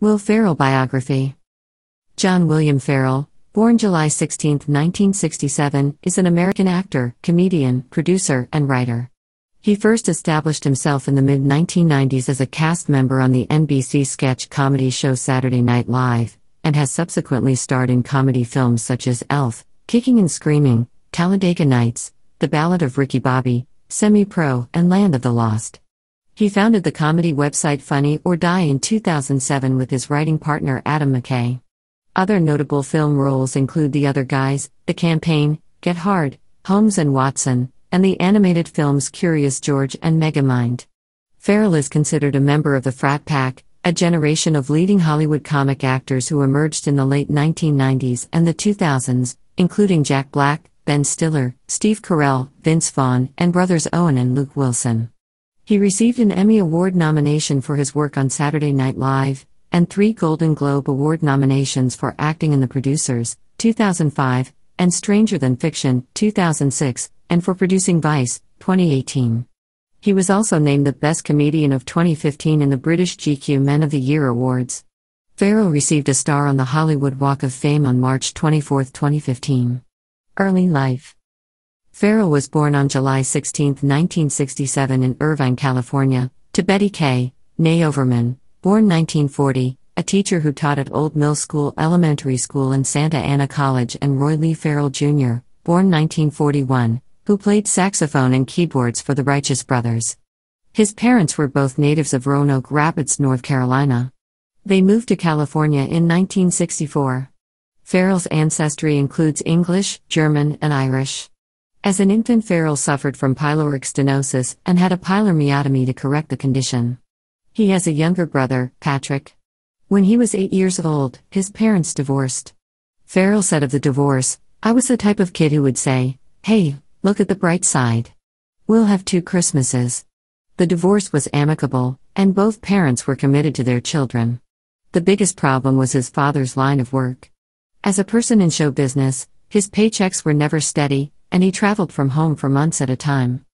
Will Ferrell biography. John William Ferrell, born July 16, 1967, is an American actor, comedian, producer, and writer. He first established himself in the mid 1990s as a cast member on the NBC sketch comedy show Saturday Night Live, and has subsequently starred in comedy films such as Elf, Kicking and Screaming, Talladega Nights, The Ballad of Ricky Bobby, Semi Pro, and Land of the Lost. He founded the comedy website Funny or Die in 2007 with his writing partner Adam McKay. Other notable film roles include The Other Guys, The Campaign, Get Hard, Holmes and Watson, and the animated films Curious George and Megamind. Ferrell is considered a member of the Frat Pack, a generation of leading Hollywood comic actors who emerged in the late 1990s and the 2000s, including Jack Black, Ben Stiller, Steve Carell, Vince Vaughn, and brothers Owen and Luke Wilson. He received an Emmy Award nomination for his work on Saturday Night Live, and three Golden Globe Award nominations for acting in The Producers, 2005, and Stranger Than Fiction, 2006, and for producing Vice, 2018. He was also named the Best Comedian of 2015 in the British GQ Men of the Year Awards. Ferrell received a star on the Hollywood Walk of Fame on March 24, 2015. Early life Ferrell was born on July 16, 1967, in Irvine, California, to Betty Kay née Overman, born 1940, a teacher who taught at Old Mill School Elementary School and Santa Ana College, and Roy Lee Ferrell Jr., born 1941, who played saxophone and keyboards for the Righteous Brothers. His parents were both natives of Roanoke Rapids, North Carolina. They moved to California in 1964. Ferrell's ancestry includes English, German, and Irish. As an infant, Ferrell suffered from pyloric stenosis and had a pyloromyotomy to correct the condition. He has a younger brother, Patrick. When he was eight years old, his parents divorced. Ferrell said of the divorce, I was the type of kid who would say, Hey, look at the bright side. We'll have two Christmases. The divorce was amicable, and both parents were committed to their children. The biggest problem was his father's line of work. As a person in show business, his paychecks were never steady, and he traveled from home for months at a time.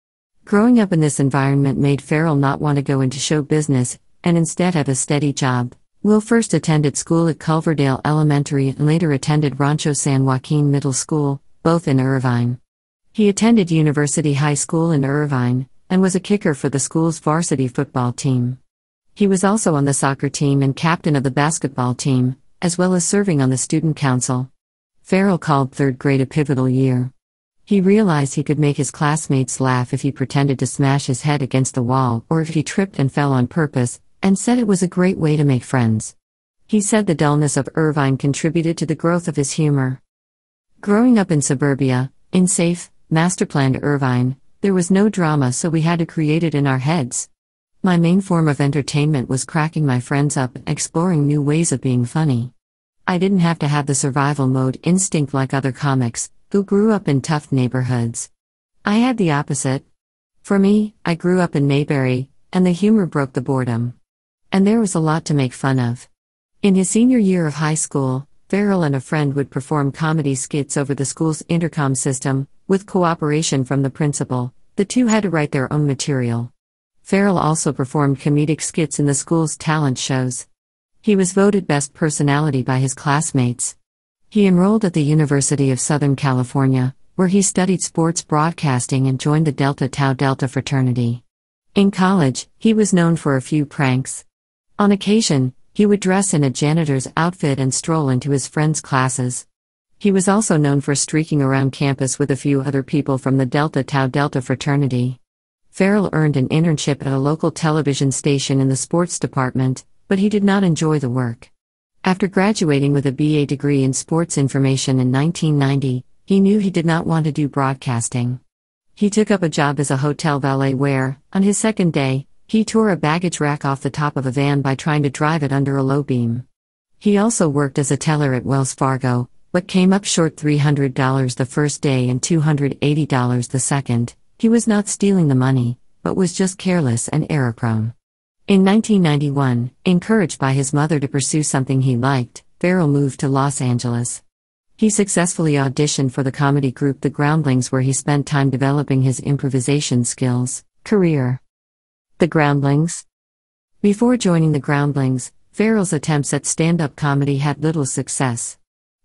Growing up in this environment made Ferrell not want to go into show business and instead have a steady job. Will first attended school at Culverdale Elementary and later attended Rancho San Joaquin Middle School, both in Irvine. He attended University High School in Irvine and was a kicker for the school's varsity football team. He was also on the soccer team and captain of the basketball team, as well as serving on the student council. Ferrell called third grade a pivotal year. He realized he could make his classmates laugh if he pretended to smash his head against the wall or if he tripped and fell on purpose, and said it was a great way to make friends. He said the dullness of Irvine contributed to the growth of his humor. Growing up in suburbia, in safe, master planned Irvine, there was no drama, so we had to create it in our heads. My main form of entertainment was cracking my friends up and exploring new ways of being funny. I didn't have to have the survival mode instinct like other comics, who grew up in tough neighborhoods. I had the opposite. For me, I grew up in Mayberry, and the humor broke the boredom. And there was a lot to make fun of. In his senior year of high school, Ferrell and a friend would perform comedy skits over the school's intercom system, with cooperation from the principal. The two had to write their own material. Ferrell also performed comedic skits in the school's talent shows. He was voted best personality by his classmates. He enrolled at the University of Southern California, where he studied sports broadcasting and joined the Delta Tau Delta fraternity. In college, he was known for a few pranks. On occasion, he would dress in a janitor's outfit and stroll into his friends' classes. He was also known for streaking around campus with a few other people from the Delta Tau Delta fraternity. Ferrell earned an internship at a local television station in the sports department, but he did not enjoy the work. After graduating with a BA degree in sports information in 1990, he knew he did not want to do broadcasting. He took up a job as a hotel valet where, on his second day, he tore a baggage rack off the top of a van by trying to drive it under a low beam. He also worked as a teller at Wells Fargo, but came up short $300 the first day and $280 the second. He was not stealing the money, but was just careless and error prone. In 1991, encouraged by his mother to pursue something he liked, Ferrell moved to Los Angeles. He successfully auditioned for the comedy group The Groundlings, where he spent time developing his improvisation skills. Career The Groundlings Before joining The Groundlings, Ferrell's attempts at stand up comedy had little success.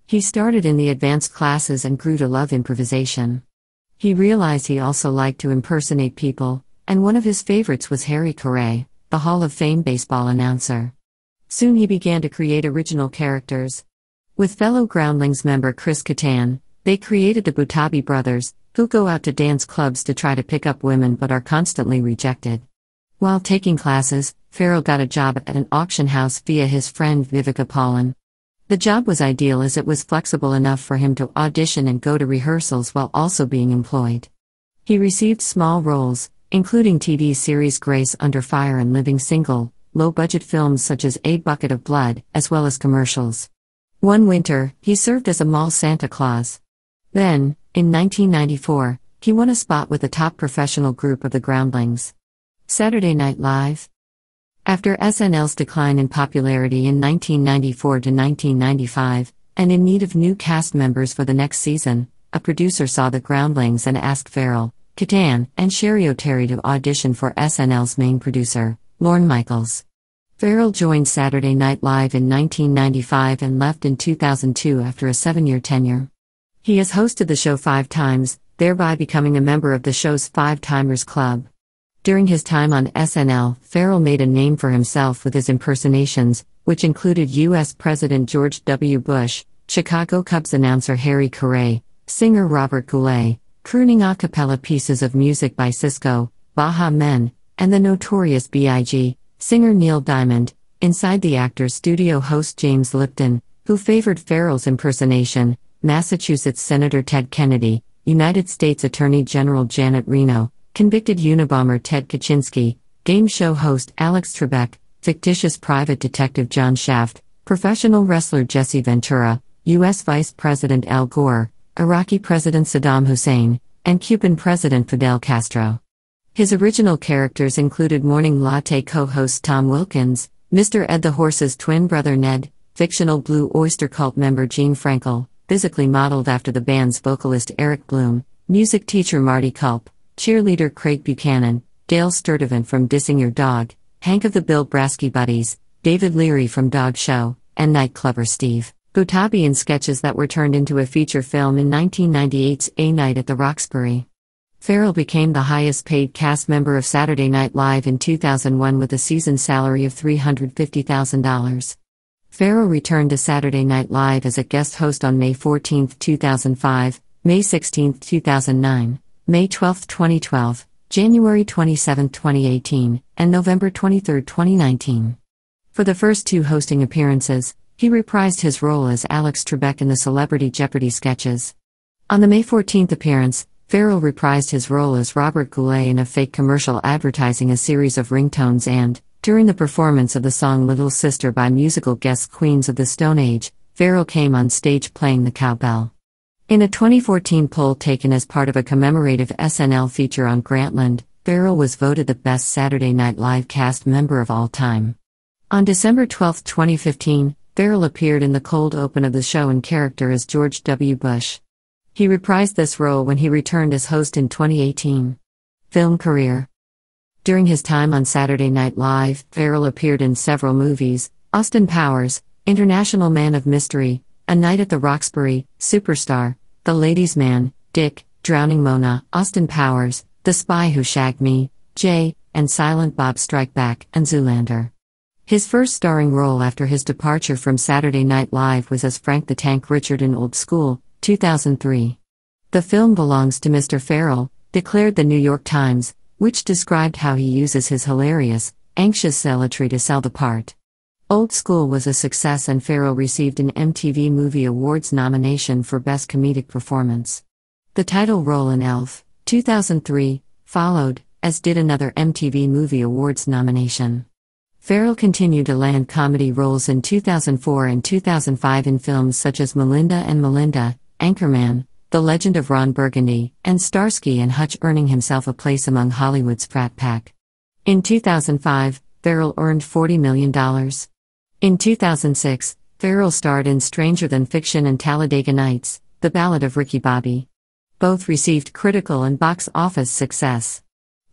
He started in the advanced classes and grew to love improvisation. He realized he also liked to impersonate people, and one of his favorites was Harry Caray, the Hall of Fame baseball announcer. Soon he began to create original characters. With fellow Groundlings member Chris Kattan, they created the Butabi brothers, who go out to dance clubs to try to pick up women but are constantly rejected. While taking classes, Ferrell got a job at an auction house via his friend Viveca Paulin. The job was ideal as it was flexible enough for him to audition and go to rehearsals while also being employed. He received small roles, including TV series Grace Under Fire and Living Single, low budget films such as A Bucket of Blood, as well as commercials. One winter, he served as a mall Santa Claus. Then, in 1994, he won a spot with the top professional group of the Groundlings. Saturday Night Live. After SNL's decline in popularity in 1994 to 1995, and in need of new cast members for the next season, a producer saw the Groundlings and asked Ferrell, Kattan, and Cheri Oteri to audition for SNL's main producer, Lorne Michaels. Ferrell joined Saturday Night Live in 1995 and left in 2002 after a seven year tenure. He has hosted the show five times, thereby becoming a member of the show's Five Timers Club. During his time on SNL, Ferrell made a name for himself with his impersonations, which included U.S. President George W. Bush, Chicago Cubs announcer Harry Caray, singer Robert Goulet, crooning a cappella pieces of music by Sisqó, Baha Men, and the notorious B.I.G., singer Neil Diamond, inside the actor's studio host James Lipton, who favored Ferrell's impersonation, Massachusetts Senator Ted Kennedy, United States Attorney General Janet Reno, convicted Unabomber Ted Kaczynski, game show host Alex Trebek, fictitious private detective John Shaft, professional wrestler Jesse Ventura, U.S. Vice President Al Gore, Iraqi President Saddam Hussein, and Cuban President Fidel Castro. His original characters included Morning Latte co host Tom Wilkins, Mr. Ed the Horse's twin brother Ned, fictional Blue Oyster Cult member Gene Frankel, physically modeled after the band's vocalist Eric Bloom, music teacher Marty Culp, cheerleader Craig Buchanan, Dale Sturdivant from Dissing Your Dog, Hank of the Bill Brasky Buddies, David Leary from Dog Show, and Nightclubber Steve. Butabi in sketches that were turned into a feature film in 1998's A Night at the Roxbury. Ferrell became the highest paid cast member of Saturday Night Live in 2001 with a season salary of $350,000. Ferrell returned to Saturday Night Live as a guest host on May 14, 2005, May 16, 2009, May 12, 2012, January 27, 2018, and November 23, 2019. For the first two hosting appearances, he reprised his role as Alex Trebek in the Celebrity Jeopardy sketches. On the May 14th appearance, Ferrell reprised his role as Robert Goulet in a fake commercial advertising a series of ringtones and, during the performance of the song Little Sister by musical guest Queens of the Stone Age, Ferrell came on stage playing the cowbell. In a 2014 poll taken as part of a commemorative SNL feature on Grantland, Ferrell was voted the best Saturday Night Live cast member of all time. On December 12, 2015, Ferrell appeared in the cold open of the show in character as George W. Bush. He reprised this role when he returned as host in 2018. Film career During his time on Saturday Night Live, Ferrell appeared in several movies Austin Powers, International Man of Mystery, A Night at the Roxbury, Superstar, The Ladies' Man, Dick, Drowning Mona, Austin Powers, The Spy Who Shagged Me, Jay, and Silent Bob Strike Back, and Zoolander. His first starring role after his departure from Saturday Night Live was as Frank the Tank Ricard in Old School, 2003. The film belongs to Mr. Ferrell, declared the New York Times, which described how he uses his hilarious, anxious zealotry to sell the part. Old School was a success and Ferrell received an MTV Movie Awards nomination for Best Comedic Performance. The title role in Elf, 2003, followed, as did another MTV Movie Awards nomination. Ferrell continued to land comedy roles in 2004 and 2005 in films such as Melinda and Melinda, Anchorman, The Legend of Ron Burgundy, and Starsky and Hutch, earning himself a place among Hollywood's frat pack. In 2005, Ferrell earned $40 million. In 2006, Ferrell starred in Stranger Than Fiction and Talladega Nights, The Ballad of Ricky Bobby. Both received critical and box office success.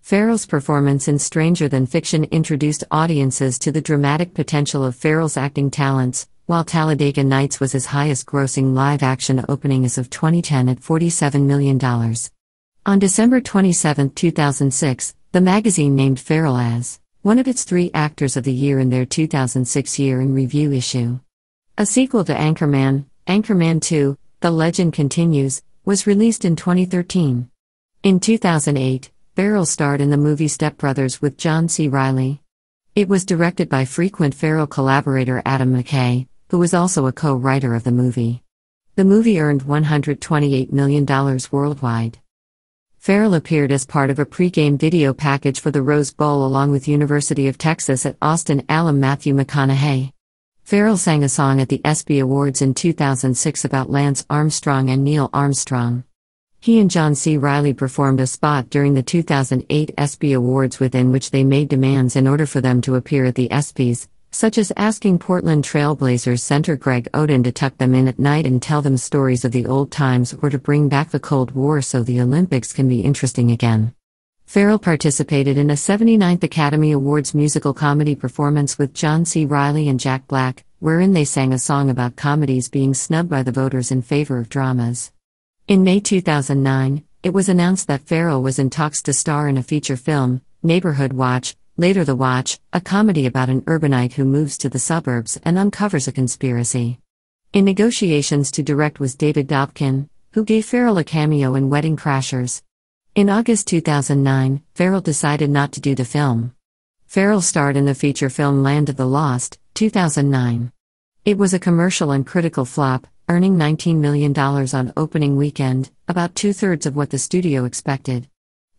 Ferrell's performance in Stranger Than Fiction introduced audiences to the dramatic potential of Ferrell's acting talents, while Talladega Nights was his highest grossing live action opening as of 2010 at $47 million. On December 27, 2006, the magazine named Ferrell as one of its three actors of the year in their 2006 year in review issue. A sequel to Anchorman, Anchorman 2, The Legend Continues, was released in 2013. In 2008, Ferrell starred in the movie Step Brothers with John C. Reilly. It was directed by frequent Ferrell collaborator Adam McKay, who was also a co writer of the movie. The movie earned $128 million worldwide. Ferrell appeared as part of a pregame video package for the Rose Bowl along with University of Texas at Austin alum Matthew McConaughey. Ferrell sang a song at the ESPY Awards in 2006 about Lance Armstrong and Neil Armstrong. He and John C. Reilly performed a spot during the 2008 ESPY Awards within which they made demands in order for them to appear at the ESPYs, such as asking Portland Trailblazers center Greg Oden to tuck them in at night and tell them stories of the old times or to bring back the Cold War so the Olympics can be interesting again. Ferrell participated in a 79th Academy Awards musical comedy performance with John C. Reilly and Jack Black, wherein they sang a song about comedies being snubbed by the voters in favor of dramas. In May 2009, it was announced that Ferrell was in talks to star in a feature film, Neighborhood Watch, Later The Watch, a comedy about an urbanite who moves to the suburbs and uncovers a conspiracy. In negotiations to direct was David Dobkin, who gave Ferrell a cameo in Wedding Crashers. In August 2009, Ferrell decided not to do the film. Ferrell starred in the feature film Land of the Lost, 2009. It was a commercial and critical flop, earning $19 million on opening weekend, about two thirds of what the studio expected.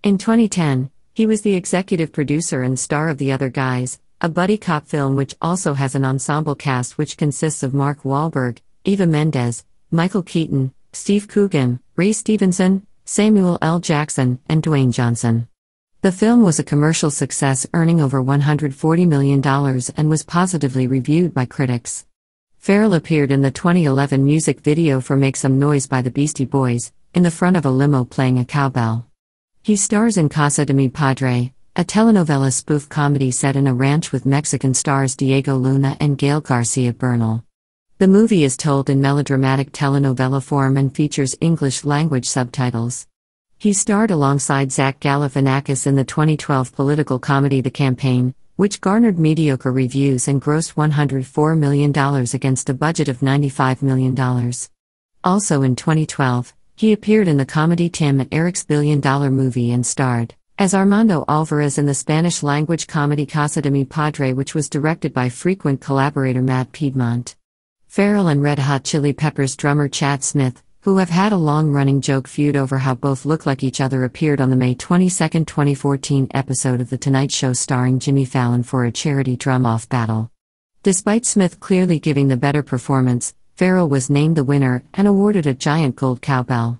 In 2010, he was the executive producer and star of The Other Guys, a buddy cop film which also has an ensemble cast which consists of Mark Wahlberg, Eva Mendes, Michael Keaton, Steve Coogan, Ray Stevenson, Samuel L. Jackson, and Dwayne Johnson. The film was a commercial success, earning over $140 million and was positively reviewed by critics. Ferrell appeared in the 2011 music video for Make Some Noise by the Beastie Boys, in the front of a limo playing a cowbell. He stars in Casa de Mi Padre, a telenovela spoof comedy set in a ranch with Mexican stars Diego Luna and Gael Garcia Bernal. The movie is told in melodramatic telenovela form and features English language subtitles. He starred alongside Zach Galifianakis in the 2012 political comedy The Campaign, which garnered mediocre reviews and grossed $104 million against a budget of $95 million. Also in 2012, he appeared in the comedy Tim and Eric's Billion Dollar Movie and starred as Armando Alvarez in the Spanish language comedy Casa de mi Padre, which was directed by frequent collaborator Matt Piedmont. Ferrell and Red Hot Chili Peppers drummer Chad Smith, who have had a long running joke feud over how both look like each other, appeared on the May 22, 2014 episode of The Tonight Show starring Jimmy Fallon for a charity drum off battle. Despite Smith clearly giving the better performance, Ferrell was named the winner and awarded a giant gold cowbell.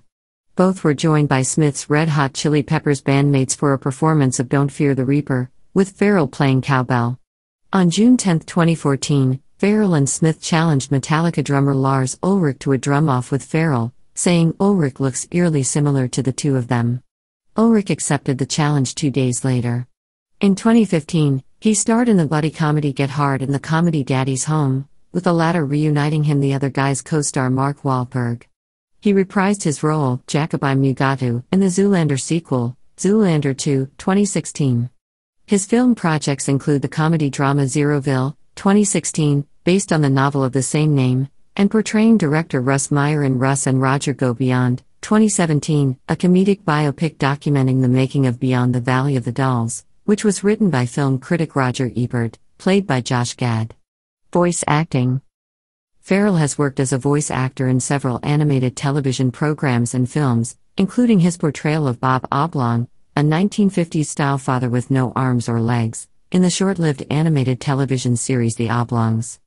Both were joined by Smith's Red Hot Chili Peppers bandmates for a performance of Don't Fear the Reaper, with Ferrell playing cowbell. On June 10, 2014, Ferrell and Smith challenged Metallica drummer Lars Ulrich to a drum off with Ferrell, saying Ulrich looks eerily similar to the two of them. Ulrich accepted the challenge two days later. In 2015, he starred in the buddy comedy Get Hard in the comedy Daddy's Home, with the latter reuniting him the other guy's co-star Mark Wahlberg. He reprised his role, Jacobim Mugatu, in the Zoolander sequel, Zoolander 2, 2016. His film projects include the comedy drama Zeroville, 2016, based on the novel of the same name, and portraying director Russ Meyer in Russ and Roger Go Beyond, 2017, a comedic biopic documenting the making of Beyond the Valley of the Dolls, which was written by film critic Roger Ebert, played by Josh Gad. Voice acting. Ferrell has worked as a voice actor in several animated television programs and films, including his portrayal of Bob Oblong, a 1950s style father with no arms or legs, in the short lived animated television series The Oblongs.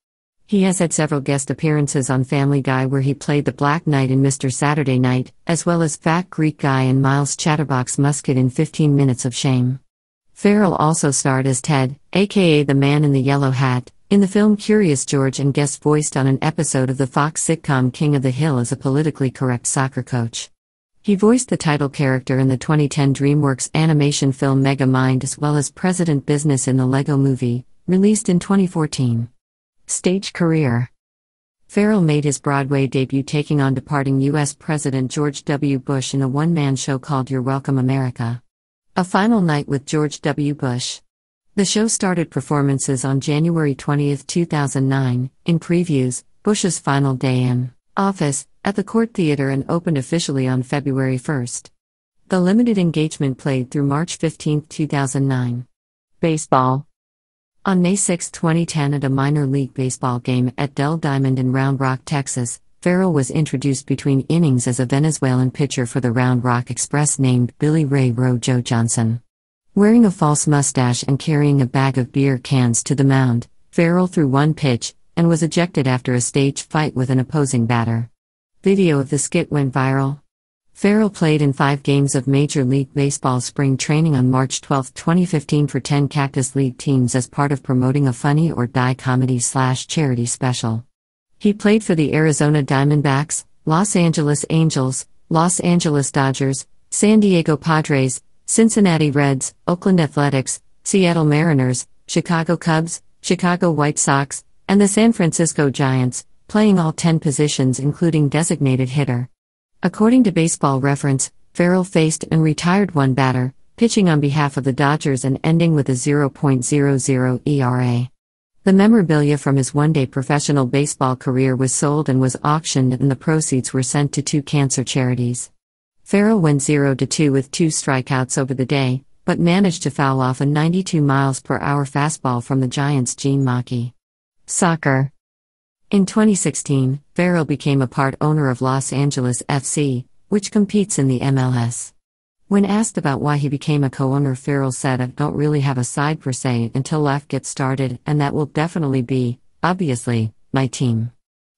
He has had several guest appearances on Family Guy where he played the Black Knight in Mr. Saturday Night, as well as Fat Greek Guy and Miles Chatterbox Musket in 15 Minutes of Shame. Ferrell also starred as Ted, aka the man in the yellow hat, in the film Curious George and guest voiced on an episode of the Fox sitcom King of the Hill as a politically correct soccer coach. He voiced the title character in the 2010 DreamWorks animation film Megamind as well as President Business in the Lego Movie, released in 2014. Stage career Ferrell made his Broadway debut taking on departing U.S. President George W. Bush in a one man show called You're Welcome America. A final night with George W. Bush. The show started performances on January 20, 2009, in previews, Bush's final day in office, at the Cort Theater and opened officially on February 1. The limited engagement played through March 15, 2009. Baseball on May 6, 2010, at a minor league baseball game at Dell Diamond in Round Rock, Texas, Ferrell was introduced between innings as a Venezuelan pitcher for the Round Rock Express named Billy Ray Rojo Johnson. Wearing a false mustache and carrying a bag of beer cans to the mound, Ferrell threw one pitch and was ejected after a stage fight with an opposing batter. Video of the skit went viral. Ferrell played in five games of Major League Baseball spring training on March 12, 2015 for 10 Cactus League teams as part of promoting a funny or die comedy slash charity special. He played for the Arizona Diamondbacks, Los Angeles Angels, Los Angeles Dodgers, San Diego Padres, Cincinnati Reds, Oakland Athletics, Seattle Mariners, Chicago Cubs, Chicago White Sox, and the San Francisco Giants, playing all 10 positions including designated hitter. According to Baseball Reference, Ferrell faced and retired one batter, pitching on behalf of the Dodgers and ending with a 0.00 ERA. The memorabilia from his one day professional baseball career was sold and was auctioned, and the proceeds were sent to two cancer charities. Ferrell went 0 2 with two strikeouts over the day, but managed to foul off a 92 miles per hour fastball from the Giants' Jean Machi. Soccer in 2016, Ferrell became a part owner of Los Angeles FC, which competes in the MLS. When asked about why he became a co owner, Ferrell said, I don't really have a side per se until LAF gets started, and that will definitely be, obviously, my team.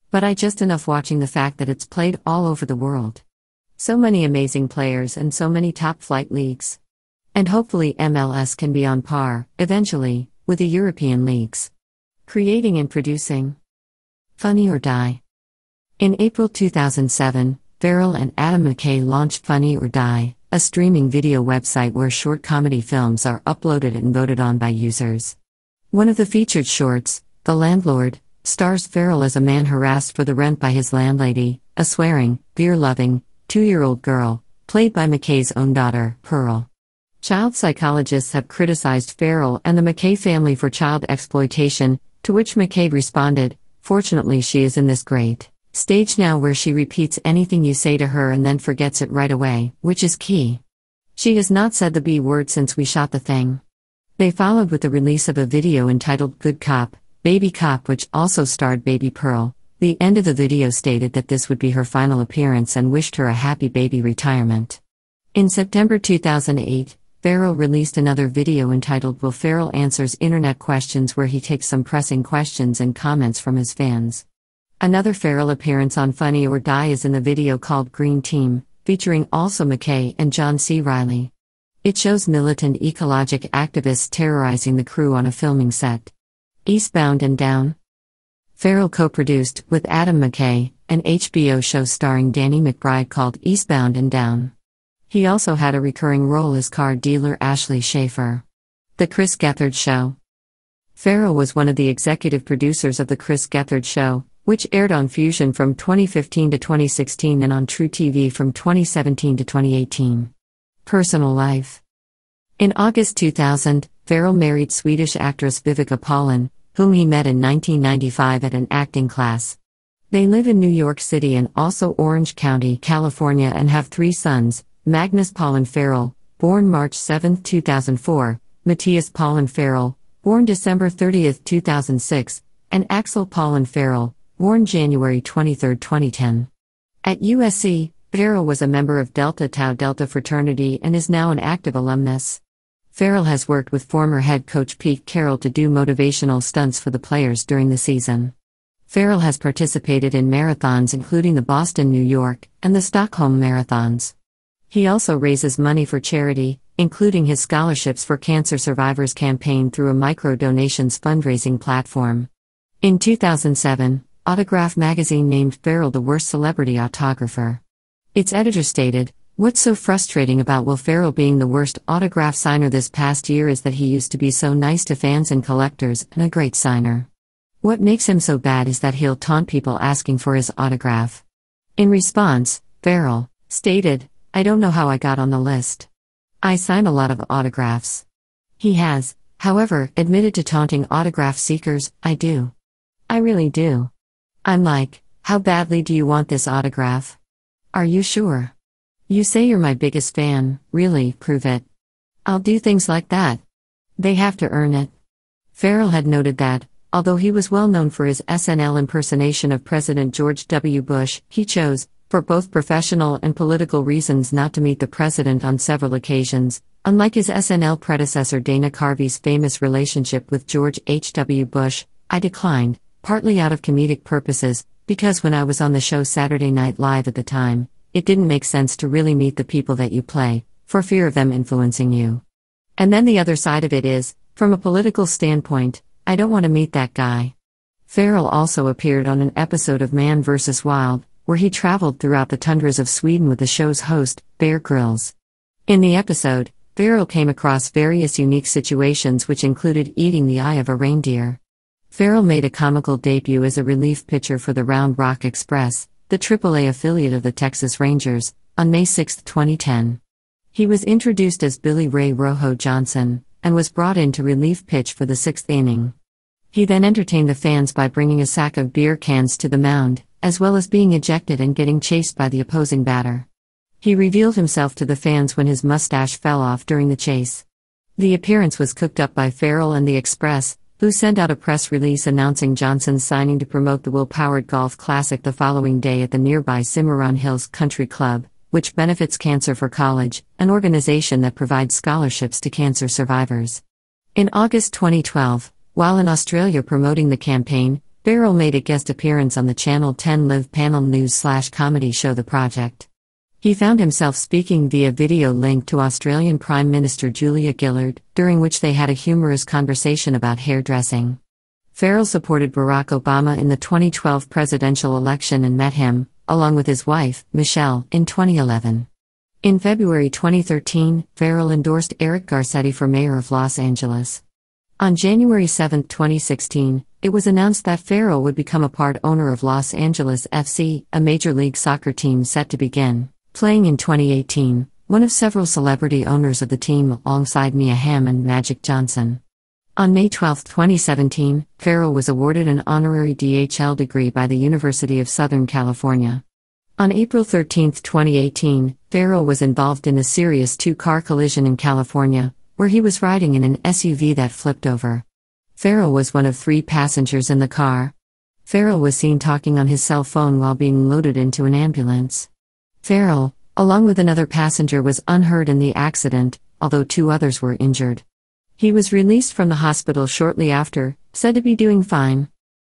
But I just enough watching the fact that it's played all over the world. So many amazing players and so many top flight leagues. And hopefully, MLS can be on par, eventually, with the European leagues. Creating and producing. Funny or Die. In April 2007, Ferrell and Adam McKay launched Funny or Die, a streaming video website where short comedy films are uploaded and voted on by users. One of the featured shorts, The Landlord, stars Ferrell as a man harassed for the rent by his landlady, a swearing, beer loving, two year old girl, played by McKay's own daughter, Pearl. Child psychologists have criticized Ferrell and the McKay family for child exploitation, to which McKay responded, Fortunately, she is in this great stage now where she repeats anything you say to her and then forgets it right away, which is key. She has not said the B word since we shot the thing. They followed with the release of a video entitled Good Cop, Baby Cop, which also starred Baby Pearl. The end of the video stated that this would be her final appearance and wished her a happy baby retirement. In September 2008, Ferrell released another video entitled Will Ferrell Answers Internet Questions where he takes some pressing questions and comments from his fans. Another Ferrell appearance on Funny or Die is in the video called Green Team, featuring also McKay and John C. Reilly. It shows militant ecologic activists terrorizing the crew on a filming set. Eastbound and Down. Ferrell co produced, with Adam McKay, an HBO show starring Danny McBride called Eastbound and Down. He also had a recurring role as car dealer Ashley Schaefer. The Chris Gethard Show. Ferrell was one of the executive producers of The Chris Gethard Show, which aired on Fusion from 2015 to 2016 and on truTV from 2017 to 2018. Personal life. In August 2000, Ferrell married Swedish actress Viveca Paulin, whom he met in 1995 at an acting class. They live in New York City and also Orange County, California, and have three sons Magnus Paulin Ferrell, born March 7, 2004, Matthias Paulin Ferrell, born December 30, 2006, and Axel Paulin Ferrell, born January 23, 2010. At USC, Ferrell was a member of Delta Tau Delta fraternity and is now an active alumnus. Ferrell has worked with former head coach Pete Carroll to do motivational stunts for the players during the season. Ferrell has participated in marathons including the Boston, New York, and the Stockholm marathons. He also raises money for charity, including his Scholarships for Cancer Survivors campaign through a micro donations fundraising platform. In 2007, Autograph magazine named Ferrell the worst celebrity autographer. Its editor stated, What's so frustrating about Will Ferrell being the worst autograph signer this past year is that he used to be so nice to fans and collectors and a great signer. What makes him so bad is that he'll taunt people asking for his autograph. In response, Ferrell stated, I don't know how I got on the list. I sign a lot of autographs. He has, however, admitted to taunting autograph seekers, I do. I really do. I'm like, how badly do you want this autograph? Are you sure? You say you're my biggest fan, really, prove it. I'll do things like that. They have to earn it. Ferrell had noted that, although he was well known for his SNL impersonation of President George W. Bush, he chose, for both professional and political reasons, not to meet the president on several occasions, unlike his SNL predecessor Dana Carvey's famous relationship with George H.W. Bush. I declined, partly out of comedic purposes, because when I was on the show Saturday Night Live at the time, it didn't make sense to really meet the people that you play, for fear of them influencing you. And then the other side of it is, from a political standpoint, I don't want to meet that guy. Ferrell also appeared on an episode of Man vs. Wild, where he traveled throughout the tundras of Sweden with the show's host, Bear Grylls. In the episode, Ferrell came across various unique situations which included eating the eye of a reindeer. Ferrell made a comical debut as a relief pitcher for the Round Rock Express, the AAA affiliate of the Texas Rangers, on May 6, 2010. He was introduced as Billy Ray Rojo Johnson and was brought in to relief pitch for the sixth inning. He then entertained the fans by bringing a sack of beer cans to the mound, as well as being ejected and getting chased by the opposing batter. He revealed himself to the fans when his mustache fell off during the chase. The appearance was cooked up by Ferrell and the Express, who sent out a press release announcing Johnson's signing to promote the Will Powered Golf Classic the following day at the nearby Cimarron Hills Country Club, which benefits Cancer for College, an organization that provides scholarships to cancer survivors. In August 2012, while in Australia promoting the campaign, Ferrell made a guest appearance on the Channel 10 live panel news slash comedy show The Project. He found himself speaking via video link to Australian Prime Minister Julia Gillard, during which they had a humorous conversation about hairdressing. Ferrell supported Barack Obama in the 2012 presidential election and met him, along with his wife, Michelle, in 2011. In February 2013, Ferrell endorsed Eric Garcetti for mayor of Los Angeles. On January 7, 2016, it was announced that Ferrell would become a part owner of Los Angeles FC, a Major League Soccer team set to begin playing in 2018, one of several celebrity owners of the team alongside Mia Hamm and Magic Johnson. On May 12, 2017, Ferrell was awarded an honorary DHL degree by the University of Southern California. On April 13, 2018, Ferrell was involved in a serious two car collision in California, where he was riding in an SUV that flipped over. Ferrell was one of three passengers in the car. Ferrell was seen talking on his cell phone while being loaded into an ambulance. Ferrell, along with another passenger, was unhurt in the accident, although two others were injured. He was released from the hospital shortly after, said to be doing fine.